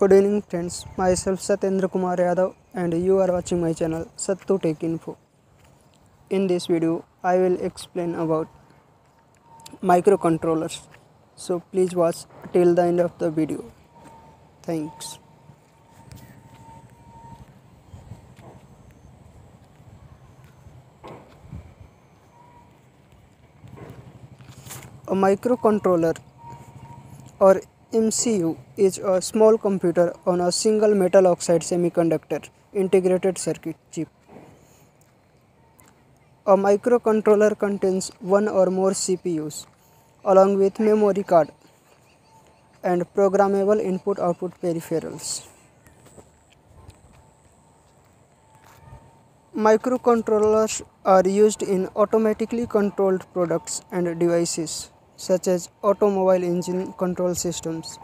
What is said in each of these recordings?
Good evening friends, myself Satyendra Kumar Yadav and you are watching my channel Sattu Tech Info. In this video I will explain about microcontrollers. So please watch till the end of the video. Thanks. A microcontroller or MCU is a small computer on a single metal oxide semiconductor integrated circuit chip. A microcontroller contains one or more CPUs along with memory card and programmable input output peripherals. Microcontrollers are used in automatically controlled products and devices such as automobile engine control systems,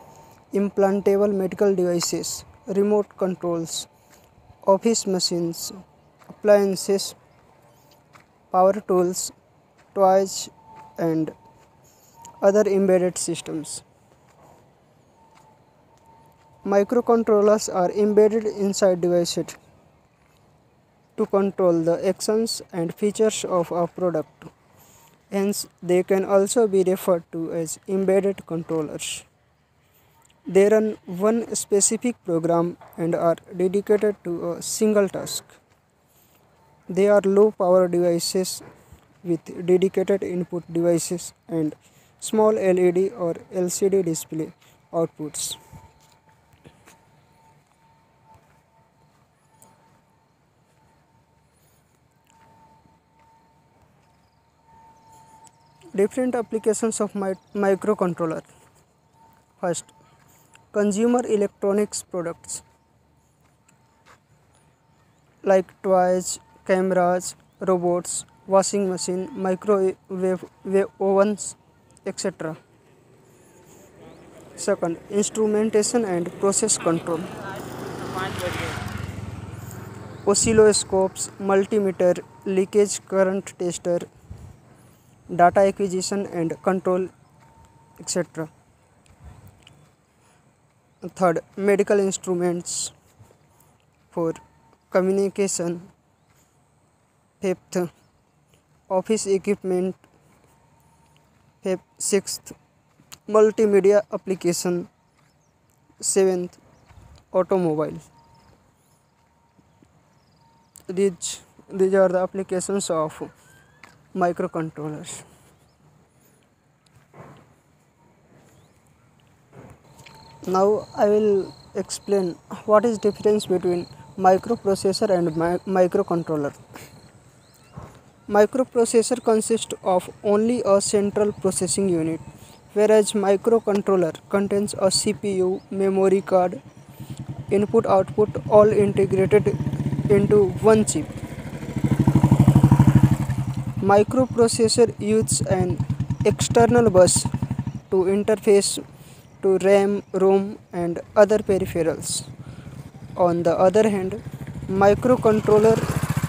implantable medical devices, remote controls, office machines, appliances, power tools, toys, and other embedded systems. Microcontrollers are embedded inside devices to control the actions and features of a product. Hence, they can also be referred to as embedded controllers. They run one specific program and are dedicated to a single task. They are low power devices with dedicated input devices and small LED or LCD display outputs. Different applications of microcontroller. First consumer electronics products. Like toys cameras robots washing machine microwave ovens etc second instrumentation and process control. Oscilloscopes multimeter leakage current tester data acquisition and control etcetera third medical instruments four communication fifth office equipment sixth multimedia application seventh automobile these these are the applications of microcontrollers. Now i will explain what is difference between microprocessor and mi- microcontroller. Microprocessor consists of only a central processing unit whereas microcontroller contains a cpu memory card input output all integrated into one chip microprocessor uses an external bus to interface to RAM, ROM and other peripherals. On the other hand, microcontroller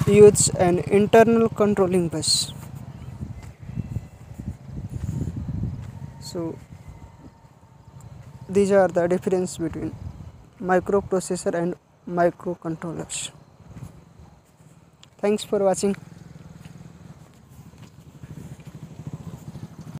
uses an internal controlling bus. So these are the difference between microprocessor and microcontrollers. Thanks for watching.